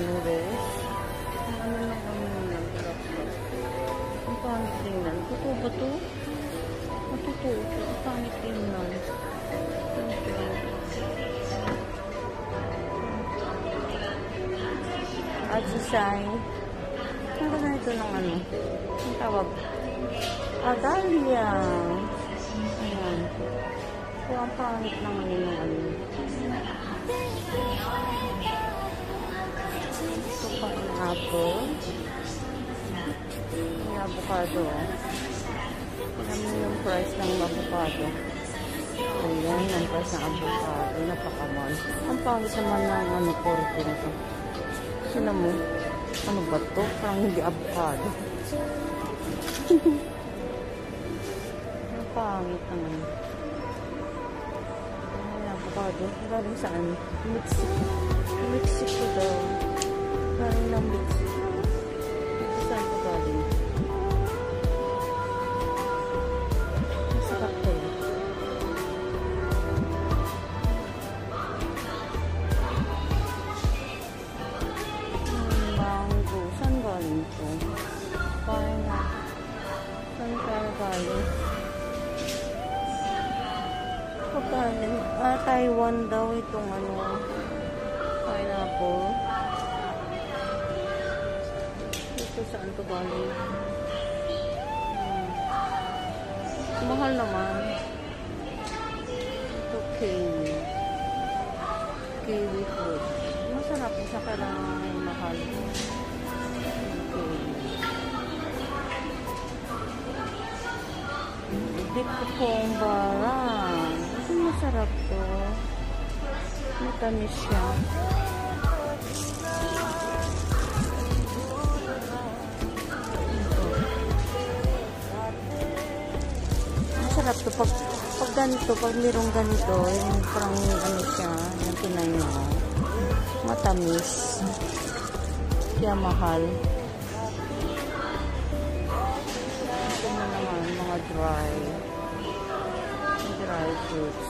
itong ano? Ano na ano na Ang pangit tingnan. Totoo ba to? Ang totoo to. Ang pangit tingnan. At si Shai. Ano ba na ito ng ano? Ang tawag? Dahlia. Ayan. So, ang pangit naman yun ng ano. Ito pa ang apple. May avocado. Alam mo yung price ng avocado. Ayan, ang price ng avocado. Napakamahal. Ang pangit naman ng ano, porte nito. Sino mo? Ano ba to? Parang hindi avocado. Ang pangit naman. Ay, avocado. Galing saan? Mexico. Mexico daw. Galing ng Mexico. Ito saan ko galing? Masarap to. Hmm, Mango. Saan galing to? Pineapple. Saan kaya galing? Pagkain. Ah, Taiwan daw itong ano. Pineapple. Ito saan to galing? Hmm. Mahal naman. Ito kiwi. Kiwi fruit. Masarap sa kailangan may mahal. Okay. Dito pong barang. Masarap to. Matamis siya. Masarap to. Pag, pag ganito, pag mayroong ganito, yung parang ano siya, yung pinay mo, matamis. Kaya mahal. Ito na naman, mga dry. Dry fruits.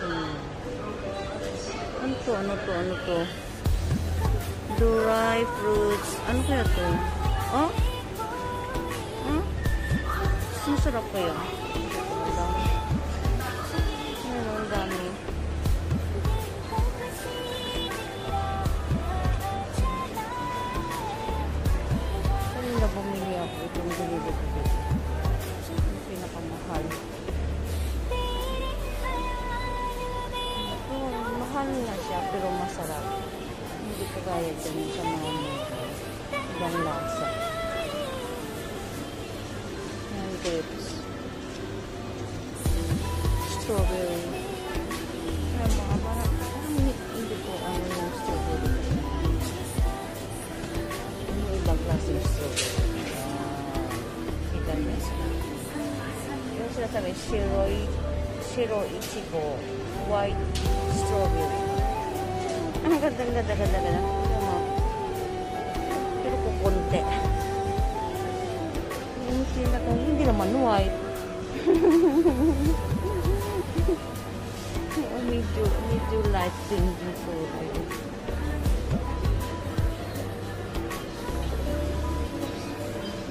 Hmm. Ano to? Ano to? Ano to? Dry fruits. Ano kaya to? Oh? Huh? Masarap kaya? Ano, niyo? Yung sila sabi, shiroi, shiro ichigo, white strawberry. Ang ganda, ganda, ganda, ganda. Ano mo? Pero kukunti. Yung sila ko, hindi naman white. Medyo, medyo light pink yung kulay.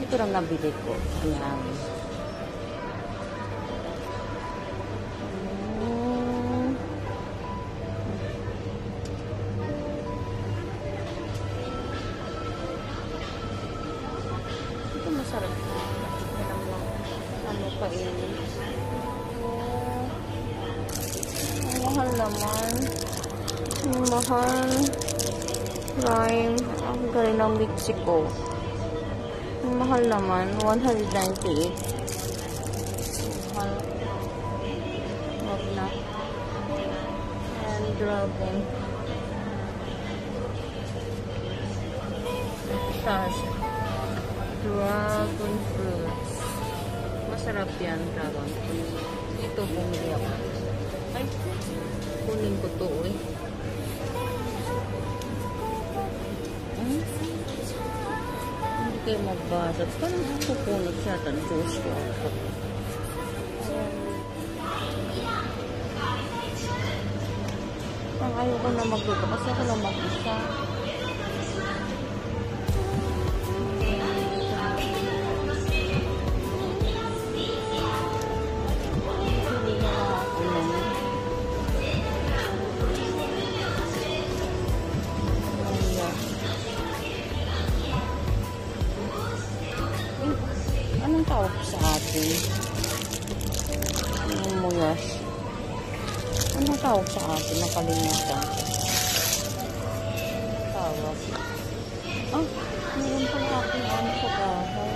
Ito lang nabili ko. Ayan. Mahal naman. Mahal. Lime. Ang galing ng Mexico. Mahal naman. 198. Mahal. Wag na. And dragon. Tapos, dragon fruits. Masarap yan, dragon fruit. Ito, bumili ako. Ay, kunin ko to eh. Hmm? Hindi kayo magbasa. Parang pupunod siya. Tanong Diyos ko. Ang ayoko na magluto kasi ako lang mag-isa. Sa atin? Anong muyas? Anong tawag sa atin? Nakalimutan. Tawag? Ah, meron pala aking ano sa bahay.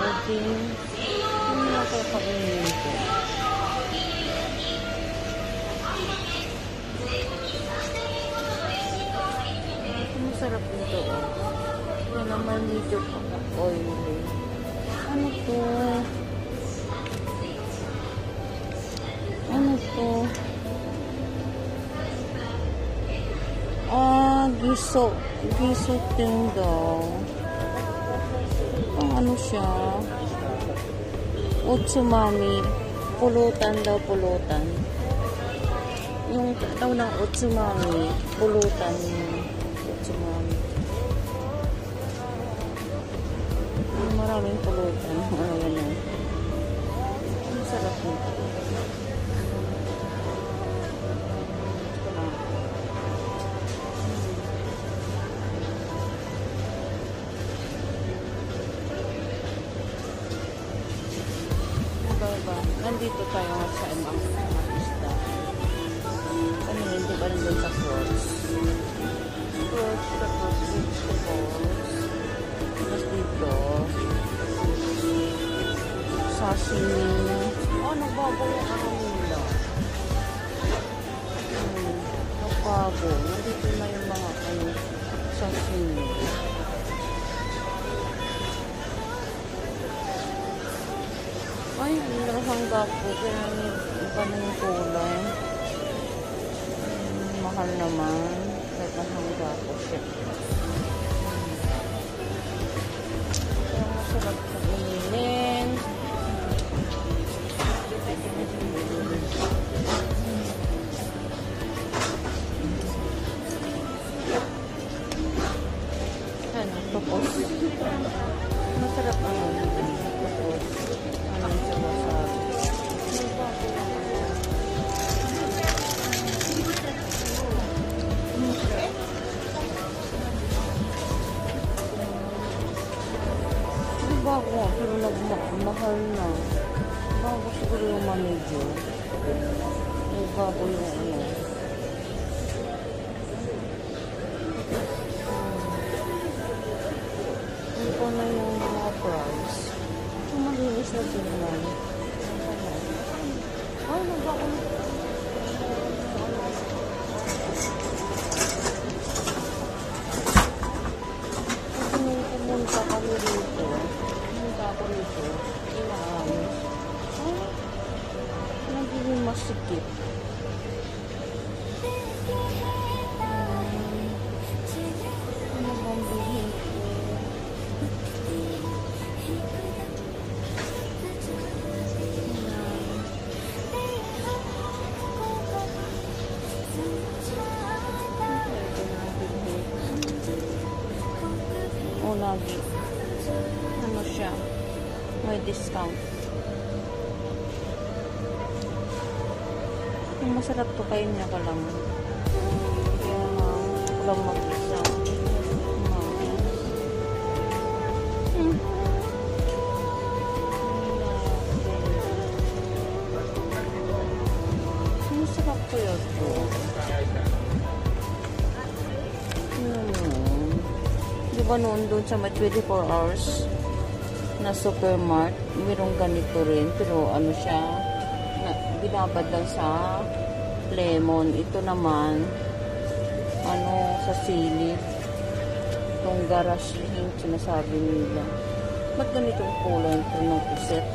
Uding. Ano na kayo kainin ko? Ito masarap nito. Yan naman medyo oily. Ano to? Ano to? Ah, giso. Giso ting daw. Ang ano siya? Utsumami. Pulutan daw, pulutan. Yung tawag ng utsumami, pulutan yung Maraming pulutan. Ano yan yan? Ang sarap nito. Ano ba? Nandito tayo nga sa ibang isda. Ano yun? Di ba nandun sa fruits? Fruits, tapos vegetables. Tapos dito, sashimi. Oh, nagbago yung ano nila. Hmm, nagbago. Nandito na yung mga ano, sashimi. Ay, ang nakahangga po. Kaya iba na yung kulay. Hmm, mahal naman. Kahit nahangga po siya. Pero nagmahal na. Bago siguro yung manager. May bago yung ano. Ano pa na yung mga price? Yung malinis na tingnan. Ay, nagbago Hmm, ano bang bilhin ko? Discount. Masarap to kayo niya ka lang. Kaya nga, walang mag-isa. Hmm. Hmm. Di ba noon doon sa may 24 hours na supermart, mayroong ganito rin, pero ano siya, binabad lang sa lemon. Ito naman, ano, sa sili. Itong garashin, sinasabi nila. Ba't ganitong kulay ito ng puset?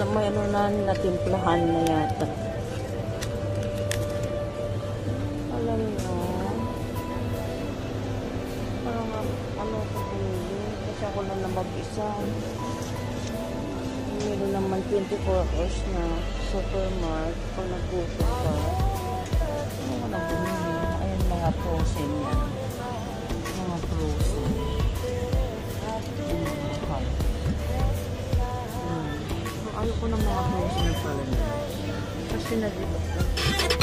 Na, may ano na, natimplahan na yata. Alam nyo, parang ano ko bumili. Kasi ako lang na mag-isa meron naman 24 hours na supermarket pag naggutom ka. Ano mo na bumili? Ayan mga frozen yan. Mga frozen. Mahal. Mm. So, ayoko ng mga frozen na pala na. Kasi nag-ibot